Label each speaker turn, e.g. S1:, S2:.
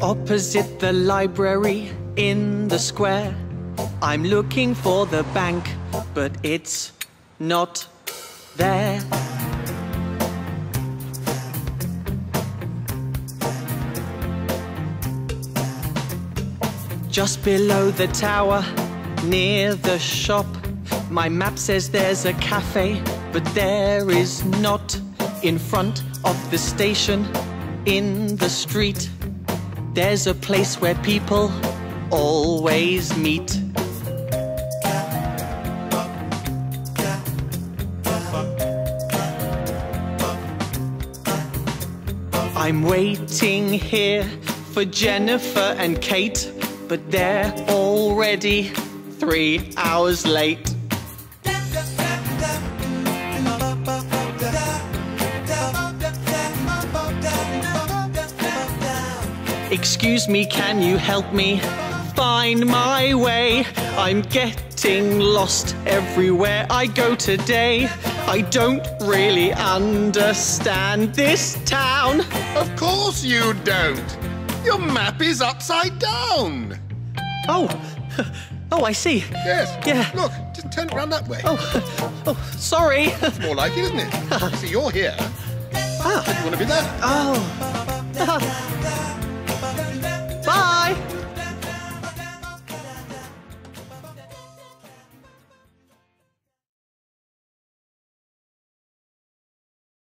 S1: Opposite the library in the square, I'm looking for the bank, but it's not there. Just below the tower, near the shop, my map says there's a cafe, but there is not. In front of the station, in the street, there's a place where people always meet. I'm waiting here for Jennifer and Kate, but they're already three hours late. Excuse me, can you help me find my way? I'm getting lost everywhere I go today. I don't really understand this town.
S2: Of course you don't. Your map is upside down.
S1: Oh, oh, I see.
S2: Yes.
S1: Yeah.
S2: Look, just turn it around that way.
S1: Oh, oh, sorry.
S2: It's more like it, isn't it? See, you're here.
S1: Ah.
S2: You want to be there.
S1: Oh.